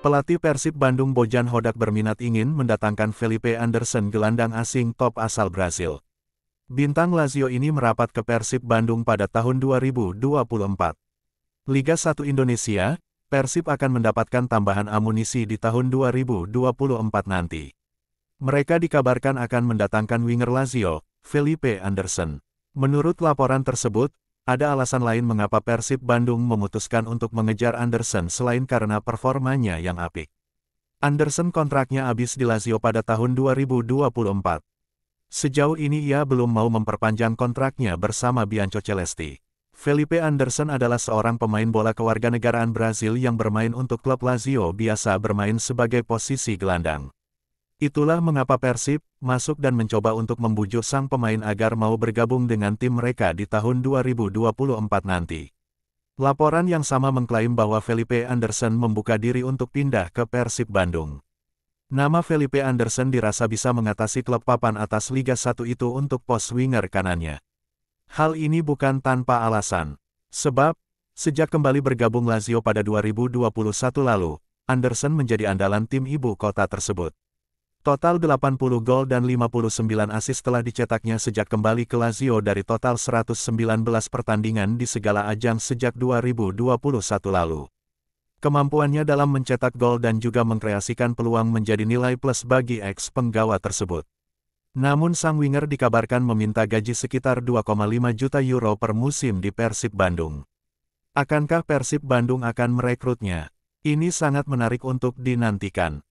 Pelatih Persib Bandung Bojan Hodak berminat ingin mendatangkan Felipe Anderson gelandang asing top asal Brasil. Bintang Lazio ini merapat ke Persib Bandung pada tahun 2024. Liga 1 Indonesia, Persib akan mendapatkan tambahan amunisi di tahun 2024 nanti. Mereka dikabarkan akan mendatangkan winger Lazio, Felipe Anderson. Menurut laporan tersebut, ada alasan lain mengapa Persib Bandung memutuskan untuk mengejar Anderson selain karena performanya yang apik. Anderson kontraknya habis di Lazio pada tahun 2024. Sejauh ini ia belum mau memperpanjang kontraknya bersama Bianco Celesti. Felipe Anderson adalah seorang pemain bola kewarganegaraan Brazil yang bermain untuk klub Lazio biasa bermain sebagai posisi gelandang. Itulah mengapa Persib masuk dan mencoba untuk membujuk sang pemain agar mau bergabung dengan tim mereka di tahun 2024 nanti. Laporan yang sama mengklaim bahwa Felipe Anderson membuka diri untuk pindah ke Persib Bandung. Nama Felipe Anderson dirasa bisa mengatasi klub papan atas Liga 1 itu untuk pos winger kanannya. Hal ini bukan tanpa alasan. Sebab, sejak kembali bergabung Lazio pada 2021 lalu, Anderson menjadi andalan tim ibu kota tersebut. Total 80 gol dan 59 asis telah dicetaknya sejak kembali ke Lazio dari total 119 pertandingan di segala ajang sejak 2021 lalu. Kemampuannya dalam mencetak gol dan juga mengkreasikan peluang menjadi nilai plus bagi ex penggawa tersebut. Namun sang winger dikabarkan meminta gaji sekitar 2,5 juta euro per musim di Persib Bandung. Akankah Persib Bandung akan merekrutnya? Ini sangat menarik untuk dinantikan.